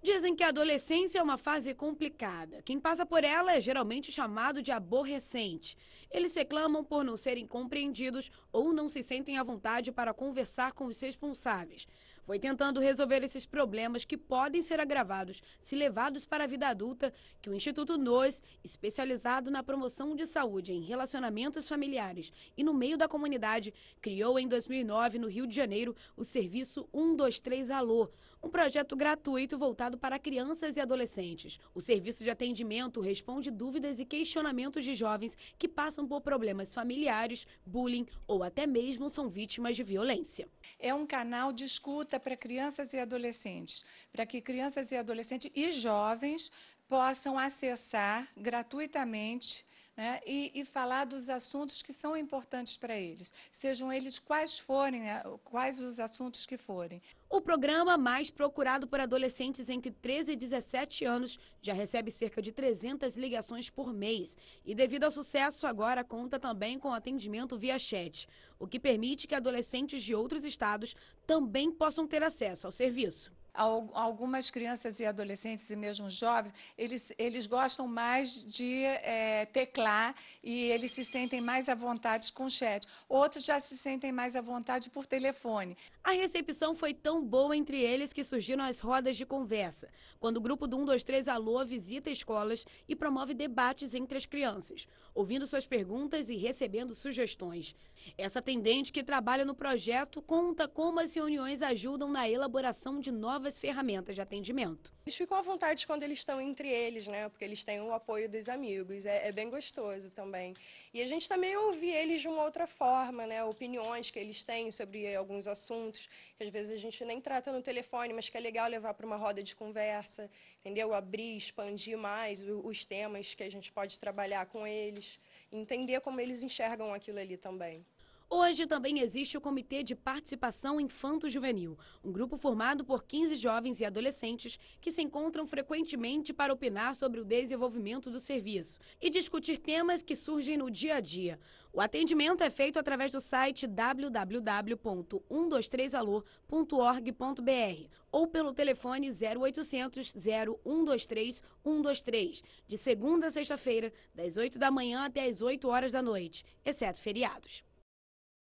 Dizem que a adolescência é uma fase complicada. Quem passa por ela é geralmente chamado de aborrecente. Eles reclamam por não serem compreendidos ou não se sentem à vontade para conversar com os responsáveis. Foi tentando resolver esses problemas que podem ser agravados se levados para a vida adulta que o Instituto NOS, especializado na promoção de saúde em relacionamentos familiares e no meio da comunidade, criou em 2009 no Rio de Janeiro o serviço 123 Alô, um projeto gratuito voltado para crianças e adolescentes. O serviço de atendimento responde dúvidas e questionamentos de jovens que passam por problemas familiares, bullying ou até mesmo são vítimas de violência. É um canal de escuta para crianças e adolescentes, para que crianças e adolescentes e jovens possam acessar gratuitamente né, e, e, falar dos assuntos que são importantes para eles, sejam eles quais forem, né, quais os assuntos que forem. O programa mais procurado por adolescentes entre 13 e 17 anos já recebe cerca de 300 ligações por mês e, devido ao sucesso, agora conta também com atendimento via chat, o que permite que adolescentes de outros estados também possam ter acesso ao serviço algumas crianças e adolescentes e mesmo jovens, eles, eles gostam mais de é, teclar e eles se sentem mais à vontade com chat. Outros já se sentem mais à vontade por telefone. A recepção foi tão boa entre eles que surgiram as rodas de conversa, quando o grupo do 123 Alô visita escolas e promove debates entre as crianças, ouvindo suas perguntas e recebendo sugestões. Essa atendente que trabalha no projeto conta como as reuniões ajudam na elaboração de novas novas ferramentas de atendimento. Eles ficam à vontade quando eles estão entre eles, né? Porque eles têm o apoio dos amigos. É, é bem gostoso também. E a gente também ouve eles de uma outra forma, né? Opiniões que eles têm sobre alguns assuntos, que às vezes a gente nem trata no telefone, mas que é legal levar para uma roda de conversa, entendeu? Abrir, expandir mais os temas que a gente pode trabalhar com eles, entender como eles enxergam aquilo ali também. Hoje também existe o Comitê de Participação Infanto-Juvenil, um grupo formado por 15 jovens e adolescentes que se encontram frequentemente para opinar sobre o desenvolvimento do serviço e discutir temas que surgem no dia a dia. O atendimento é feito através do site www.123alô.org.br ou pelo telefone 0800 0123 123, de segunda a sexta-feira, das 8 da manhã até as 8 horas da noite, exceto feriados.